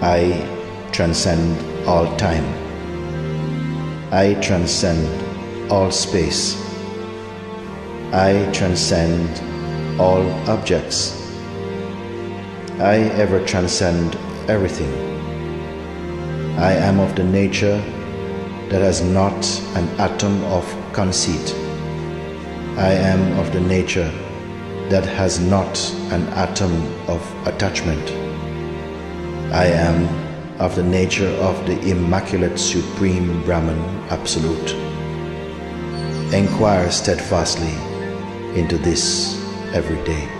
I transcend all time. I transcend all space. I transcend all objects. I ever transcend everything. I am of the nature that has not an atom of conceit. I am of the nature that has not an atom of attachment. I am of the nature of the Immaculate Supreme Brahman Absolute. Enquire steadfastly into this every day.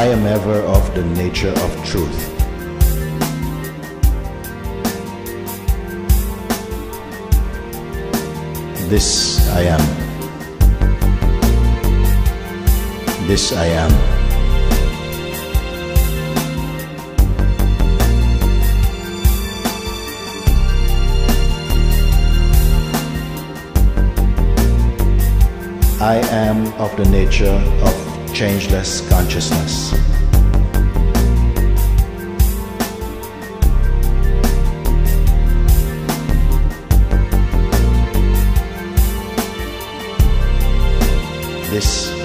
I am ever of the nature of truth. This I am. This I am. I am of the nature of changeless consciousness. This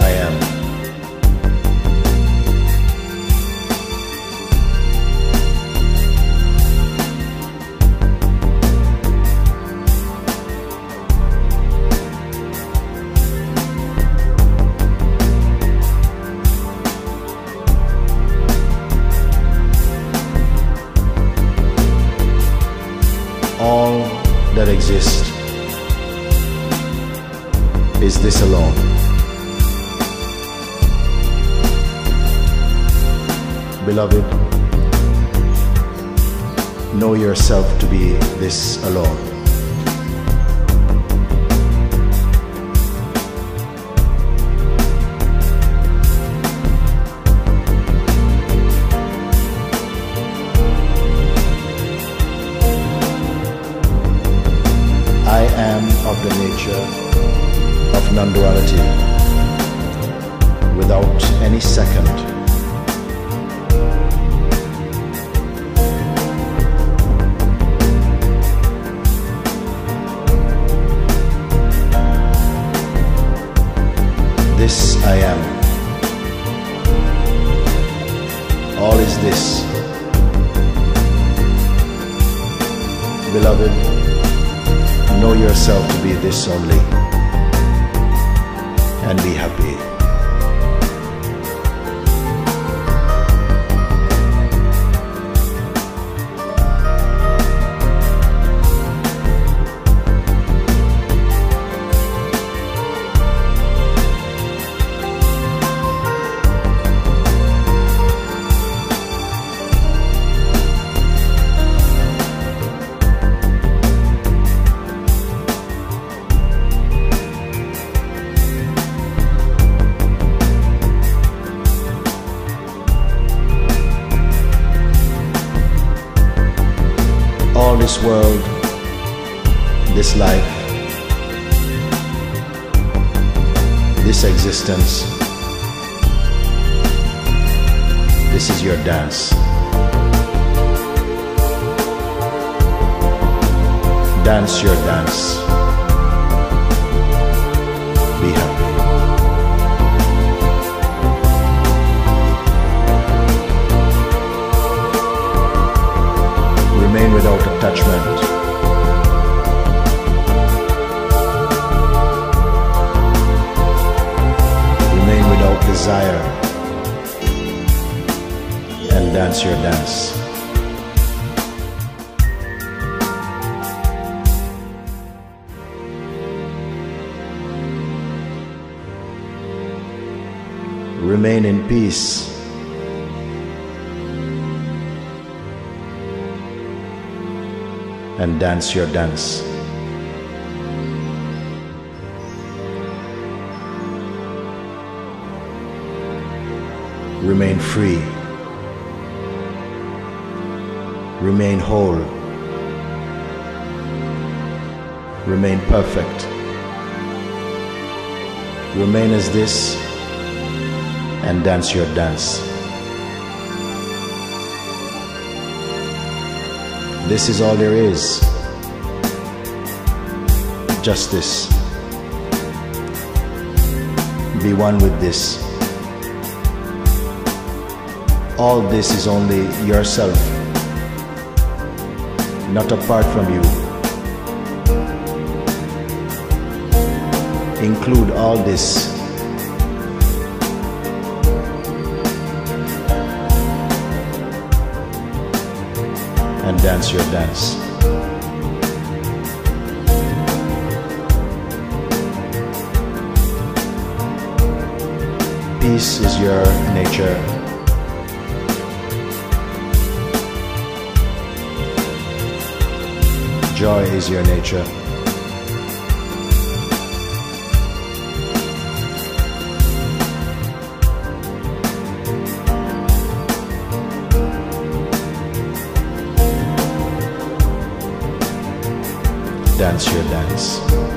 alone. Beloved, know yourself to be this alone. Without any second. This I am. All is this. Beloved, know yourself to be this only and be happy. This world, this life, this existence, this is your dance. Dance your dance. attachment. Remain without desire and dance your dance. Remain in peace. And dance your dance. Remain free. Remain whole. Remain perfect. Remain as this and dance your dance. This is all there is. Justice. Be one with this. All this is only yourself, not apart from you. Include all this dance your dance. Peace is your nature. Joy is your nature. Dance your dance.